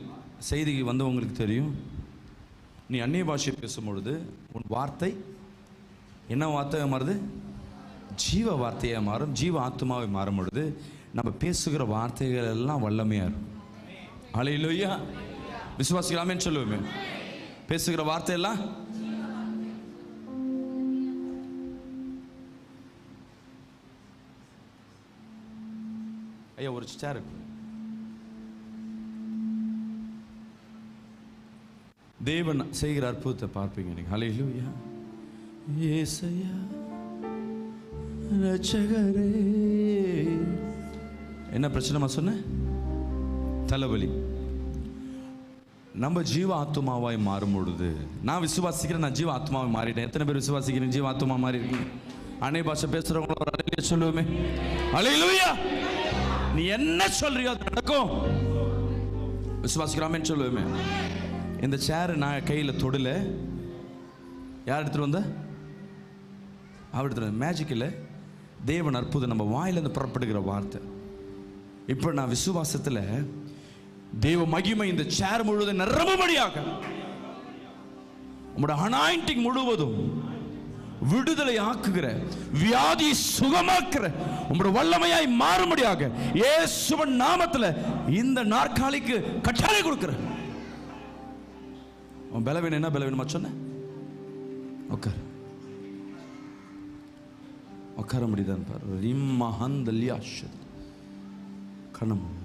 செய்திக்கு வந்தவங்களுக்கு தெரியும். நீ அந்நிய பாஷை பேசும் பொழுது உன் வார்த்தை என்ன வார்த்தையாக மாறுது? ஜீவ வார்த்தையாக மாறும். ஜீவ ஆத்மாவை மாறும் பொழுது நம்ம பேசுகிற வார்த்தைகள் எல்லாம் வல்லமையாக இருக்கும். அலையிலோயா விசுவாசிக்கலாமேன்னு சொல்லுவோமே. பேசுகிற வார்த்தையெல்லாம். ஐயா ஒரு சேர் தேவன் செய்கிற அற்புதத்தை பார்ப்பீங்க நீங்க. ஹalleluya ஏசையா ரட்சகரே என்ன பிரச்சனைமா சொன்ன? தலைவலி நம்ம ஜீவ ஆத்மாவாய் மாறும் பொழுது நான் விசுவாசிக்கிறேன் நான் ஜீவ ஆத்மாவாய் மாறிட்டேன். எத்தனை பேர் விசுவாசிக்கிறேன் ஜீவ ஆத்மா மாறி இருக்கீங்க அன்னை பாஷை பேசுறவங்கள ஒரு அலையில சொல்லுவோமே. அலையிலுயா! நீ என்ன சொல்றியோ அது நடக்கும். விசுவாசிக்கிறாமேன்னு சொல்லுவோமே. இந்த சேர் நான் கையில் தொடல. யார் எடுத்துட்டு வந்த? அவர் எடுத்துட்டு வந்த. தேவன் அற்புதம் நம்ம வாயிலிருந்து புறப்படுகிற வார்த்தை. இப்போ நான் விசுவாசத்தில் தேவ மகிமை இந்த சேர் முழுவதும் நிரம்பும்படியாக. உங்களோட அனாயிண்டிங் முழுவதும் விடுதலை ஆக்குகிற வியாதி சுகமாக்குற உங்களுடைய வல்லமையாய் மாறும்படியாக ஏ சுவன் நாமத்தில் இந்த நாற்காலிக்கு கட்டளை கொடுக்கிற உன் பலவீனம் என்ன பலவீனமா சொன்ன? உட்கார் உட்கார முடியுதான் பாரு. ரிம்மஹந்தல்யாஷத். கணம்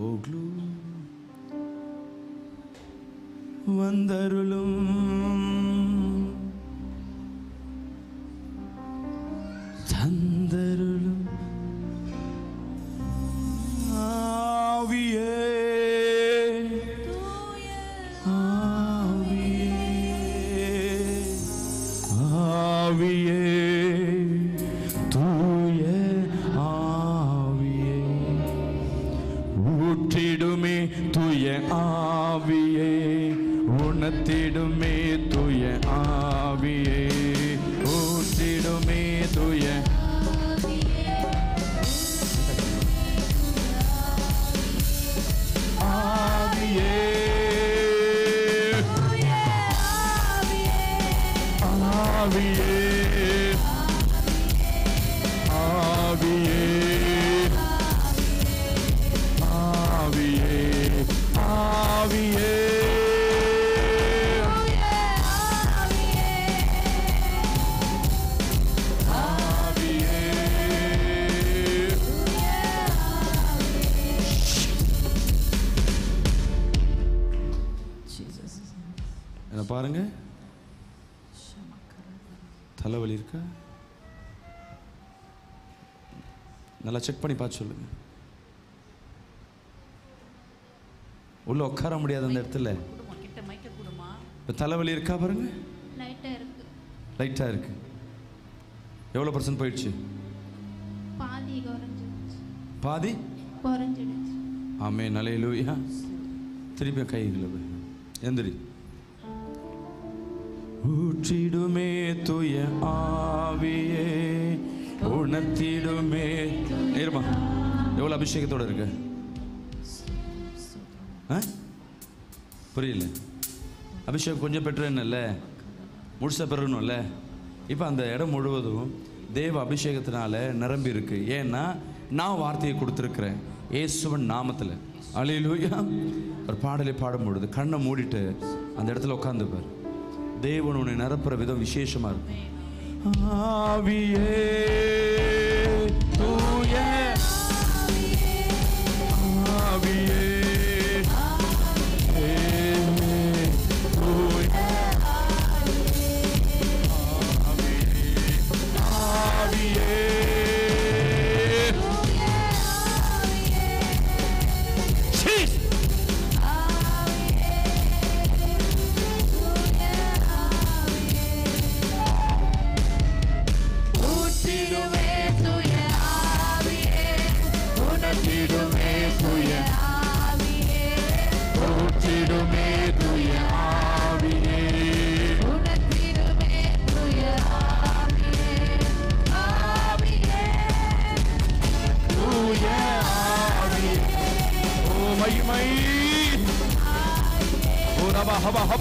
ஓ வந்தருளும். தந்தருளும். ஆவியே. நல்லா செக் பண்ணி பார்த்து சொல்லுங்க. உள்ள உட்கார முடியாது அந்த இடத்துல. இப்போ தலைவலி இருக்கா பாருங்க. லைட்டாக இருக்கு. எவ்வளோ பர்சன்ட் போயிடுச்சு? பாதி ஆமே நலையிலூயா திருப்பி கைகளை. எந்திரி. ஊற்றிடுமே தூய ஆவியே. உணர்த்திடுமே இருமா எவ்வளோ அபிஷேகத்தோட இருக்கு? ஆ? புரியல. அபிஷேகம் கொஞ்சம் பெற்றேன்னுல்ல? முடிச்ச பெறணும்ல? இப்போ அந்த இடம் முழுவதும் தேவ அபிஷேகத்தினால நிரம்பி இருக்கு. ஏன்னா நான் வார்த்தையை கொடுத்துருக்குறேன். ஏசுவன் நாமத்தில். அலையிலூயா. ஒரு பாடலை பாடும் பொழுது கண்ணை மூடிட்டு அந்த இடத்துல உட்காந்துப்பார் தேவன் உன்னை நிரப்புற விதம் விசேஷமாக இருக்கும் ஆவியே.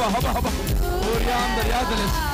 ரபா ஹபா ஹபா ஹபா ஹபா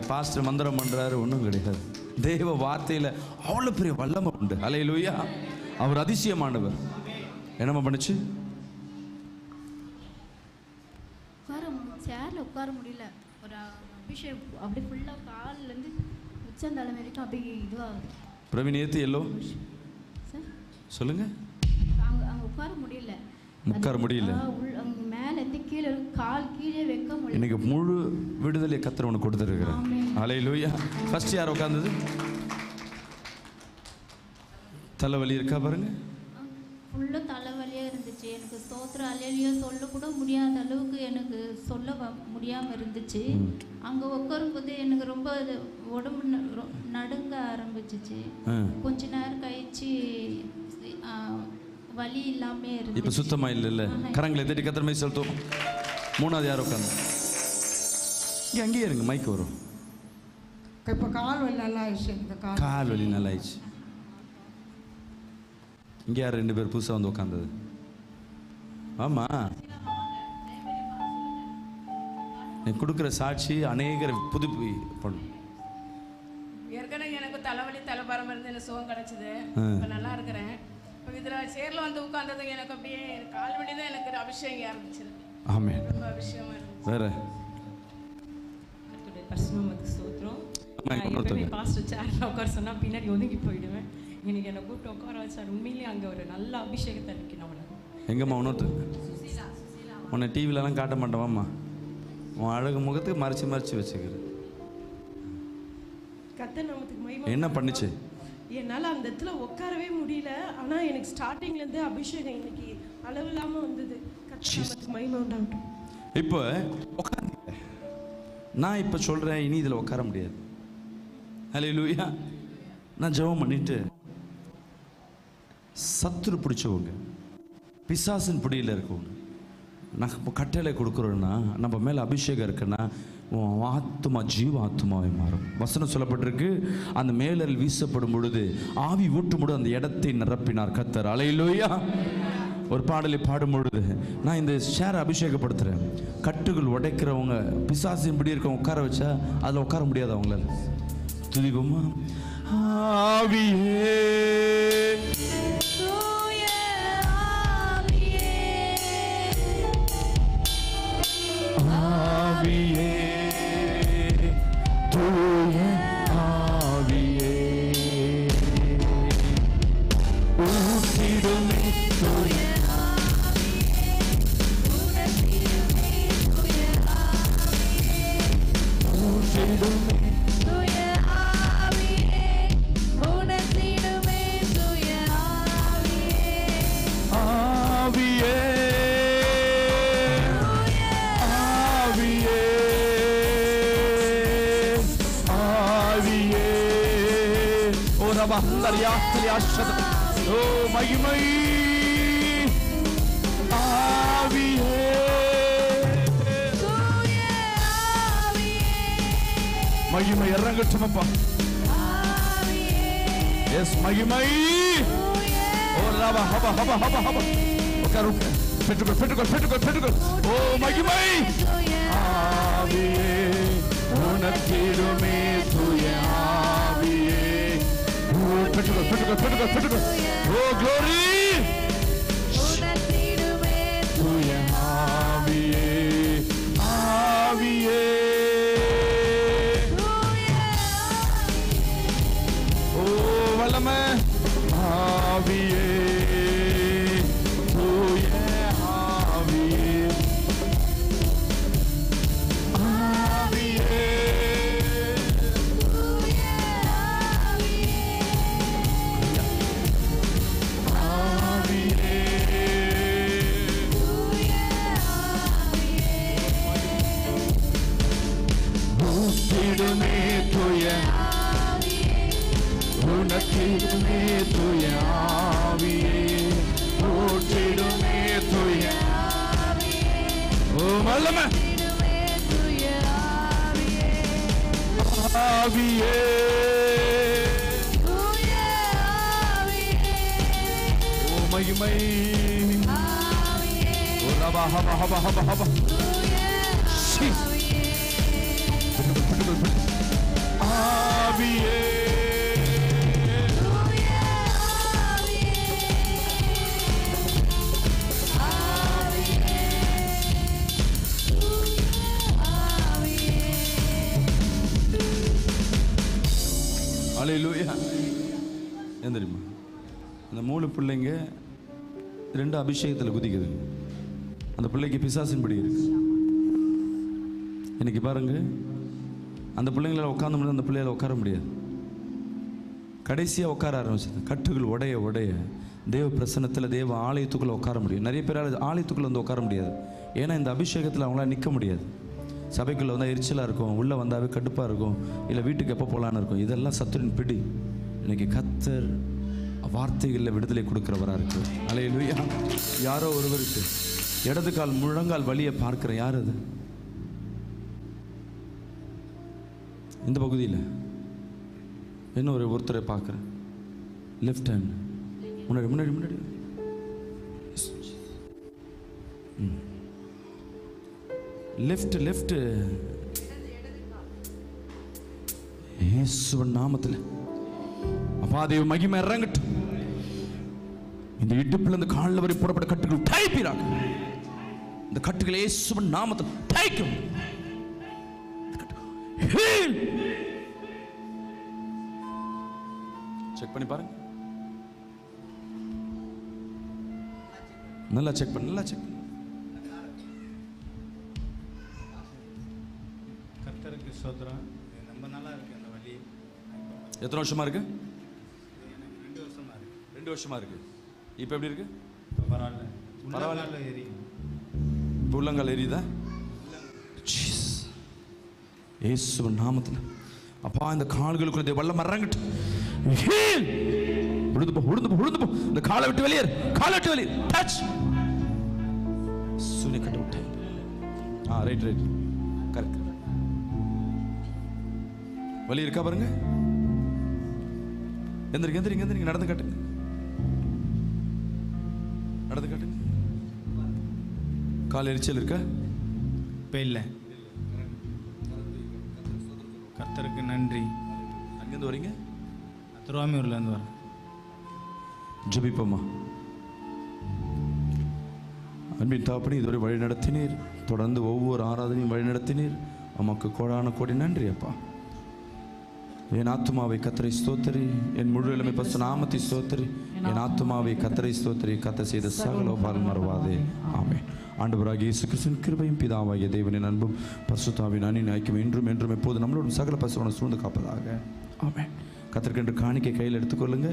பாஸ்டர் மந்திரம் பண்றாரு ஒன்றும் கிடையாது. தேவ வார்த்தையில அவ்வளவு பெரிய வல்லமை உண்டு. அலையிலுயா அவர் அதிசயமானவர். என்னம்மா பண்ணுச்சு? உட்கார சேரில் உட்கார முடியல. ஒரு அபிஷேக் அப்படி ஃபுல்லாக கால்லேருந்து உச்சந்தலை வரைக்கும் அப்படியே இதுவாகுது. பிரவீன் ஏத்து எல்லோ? சொல்லுங்க. அங்கே அங்கே உட்கார முடியல. உட்கார முடியல. மேலேருந்து கீழே. கால் கீழே வைக்க முடியல இன்னைக்கு முழு விடுதலை கத்தர் உனக்கு கொடுத்துருக்கிறேன் அலையிலுயா ஃபர்ஸ்ட் யார் உட்காந்தது தலைவலி இருக்கா பாருங்க. ஃபுல்லாக தலைவலியாக இருந்துச்சு. எனக்கு ஸ்தோத்திரம் அலையிலையோ சொல்ல கூட முடியாத அளவுக்கு எனக்கு சொல்ல வ- முடியாம இருந்துச்சு. அங்கே உட்காரும்போது எனக்கு ரொம்ப உடம்பு நடுங்க ஆரம்பிச்சிச்சு. கொஞ்ச நேரம் கழிச்சு வலி இல்லாமே இப்ப இருந்துச்சு சுத்தமா இல்லைல்ல. கரங்களை தட்டி கத்திர மை செலுத்தும் மூணாவது யார் உட்காந்து இங்க அங்கேயே இருங்க மைக் வரும். இப்போ கால் வலி நல்லா ஆயிடுச்சு கால். கால் வலி நல்லா ஆயிடுச்சு இங்க யார் ரெண்டு பேர் புதுசா வந்து உட்காந்தது ஆமா. நீ கொடுக்குற சாட்சி அநேகர் புது பண்ணும் ஏற்கனவே எனக்கு தலைவலி தலைபாரம் இருந்து எனக்கு சுகம் கிடைச்சது. இப்போ நல்லா இருக்கிறேன். இப்போ இதில் சேர்ல வந்து உட்கார்ந்தது எனக்கு அப்படியே கால் வலி தான் எனக்கு அபிஷேகம் ஆரம்பிச்சது. ஆமென். ரொம்ப அபிஷேகமா வேற? பரிசுத்தமானதுக்கு ஸ்தோத்திரம். ஆமா. எப்பவுமே பாஸ்டர் சேர்ல உட்கார சொன்னா பின்னாடி ஒதுங்கி போயிடுவேன். இன்னைக்கு என்னை கூப்பிட்டு உட்கார வச்சார் உண்மையிலேயே அங்கே ஒரு நல்ல அபிஷேகத்தை அன்னைக்கு நான். எங்கம்மா இன்னொருத்தர் உன்னை டிவிலலாம் காட்ட மாட்டேவாம்மா உன் அழகு முகத்துக்கு மறைச்சு மறைச்சு வச்சுக்கிற என்ன பண்ணுச்சு? என்னால் அந்த இடத்துல உட்காரவே முடியல. ஆனால் எனக்கு ஸ்டார்டிங்லேருந்து அபிஷேகம் இன்னைக்கு அளவு இல்லாமல் வந்தது. மகிமை உண்டாகட்டும். இப்போ உட்காந்து நான் இப்போ சொல்கிறேன் இனி இதில் உட்கார முடியாது. ஹலே லூயா நான் ஜெபம் பண்ணிட்டு சத்துரு பிடிச்சவங்க பிசாசின் பிடியில் இருக்கவங்க நான் இப்போ கட்டளை கொடுக்குறோன்னா நம்ம மேலே அபிஷேகம் இருக்குன்னா ஆத்மா ஜீவாத்மாவை மாறும். வசனம் சொல்லப்பட்டிருக்கு அந்த மேலல் வீசப்படும் பொழுது ஆவி ஊட்டும் பொழுது அந்த இடத்தை நிரப்பினார் கத்தர் அலையிலோயா ஒரு பாடலை பாடும் பொழுது நான் இந்த ஷேரை அபிஷேகப்படுத்துகிறேன் கட்டுகள் உடைக்கிறவங்க பிசாசின் இப்படி இருக்கவங்க உட்கார வச்சா அதில் உட்கார முடியாது அவங்களால? துதிபமா ஆவியே. அபிஷேகத்தில் குதிக்குது. அந்த பிள்ளைக்கு பிசாசின் படி இருக்கு. இன்னைக்கு பாருங்க. அந்த பிள்ளைங்களால் உட்கார்ந்த முடியாது அந்த பிள்ளைகள உட்கார முடியாது. கடைசியாக உட்கார ஆரம்பிச்சது. கட்டுகள் உடைய உடைய. தேவ பிரசன்னத்தில் தேவ ஆலயத்துக்குள்ளே உட்கார முடியும் நிறைய பேரால் ஆலயத்துக்குள்ளே வந்து உட்கார முடியாது. ஏன்னா இந்த அபிஷேகத்தில் அவங்களால நிற்க முடியாது. சபைக்குள்ளே வந்தால் எரிச்சலாக இருக்கும். உள்ளே வந்தாவே கடுப்பாக இருக்கும். இல்லை வீட்டுக்கு எப்போ போகலான்னு இருக்கும். இதெல்லாம் சத்துரின் பிடி. இன்னைக்கு கத்தர் வார்த்தைகளில் விடுதலை கொடுக்குறவராக இருக்கு. அலையிலுயா யாரோ ஒருவருக்கு இடது கால் முழங்கால் வழியை பார்க்குற யார் அது? இந்த பகுதியில் இன்னொரு ஒருத்தரை பார்க்குறேன். லெஃப்ட் ஹேண்ட் முன்னாடி முன்னாடி முன்னாடி. லெஃப்ட் லெஃப்ட் இயேசுவின் நாமத்தில். அப்பா தேவ மகிமை இறங்க இந்த இடுப்புல இருந்து காலில் வரை போடப்பட்ட கட்டுகள் டைப்பீராக இந்த கட்டுகள் இயேசுவின் நாமத்தில் தைக்கும் செக் பண்ணி பாருங்க. நல்லா செக் பண்ணு நல்லா செக் கர்த்தருக்கு சோத்திரம். ரொம்ப நாளா இருக்கு அந்த வலி எத்தனை வருஷமா இருக்கு? ரெண்டு வருஷமா இருக்கு. ரெண்டு வருஷமா இருக்கு. இப்போ எப்படி இருக்கு? பரவாயில்ல. பரவாயில்ல. ஏறி இப்போ உள்ளங்கால் எரியுதா. இயேசுவின் நாமத்தில். அப்பா இந்த கால்களுக்குள்ள வல்லம் இறங்கட்டும். Heal. உழுந்து போ உழுந்து போ உழுந்து போ. இந்த காலை விட்டு வெளியேறு. காலை விட்டு வெளியே டச் சுனி கட்டு விட்டேன் ஆ ரைட் ரைட் கரெக்ட் வலி இருக்கா பாருங்க? எந்திரிங்க எந்திரிங்க எந்திரிங்க. நடந்து காட்டுங்க. நடந்து காட்டுங்க. கால் எரிச்சல் இருக்கா? இப்போ இல்லை. கர்த்தருக்கு நன்றி. அங்கேருந்து வரீங்க? திருவாமியூர்லேருந்து வரேன். ஜெபிப்போமா? அன்பின் தாப்படி இதுவரை வழி நடத்தினீர். தொடர்ந்து ஒவ்வொரு ஆராதனையும் வழி நடத்தினீர். உமக்கு கோடான கோடி நன்றி அப்பா. என் ஆத்துமாவை கத்தரை ஸ்தோத்திரி. என் முழு இளமை பசு நாமத்தை ஸ்தோத்திரி. என் ஆத்துமாவை கத்தரை ஸ்தோத்திரி கத்த செய்த சகல பால் மறவாதே ஆமே ஆண்டவராகிய இயேசு கிறிஸ்துவின் கிருபையும் பிதாவாகிய தேவனின் அன்பும் பசுத்தாவின் அணின் ஐக்கியம் என்றும் என்றும் எப்போது நம்மளோட சகல பசுவனை சூழ்ந்து காப்பதாக. ஆமே கத்திற்கென்று காணிக்கை கையில் எடுத்துக்கொள்ளுங்க.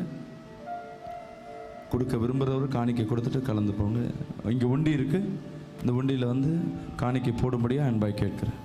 கொடுக்க விரும்புகிறவர் காணிக்கை கொடுத்துட்டு கலந்து போங்க. இங்கே உண்டி இருக்குது இந்த உண்டியில் வந்து காணிக்கை போடும்படியாக அன்பாய் கேட்குறேன்.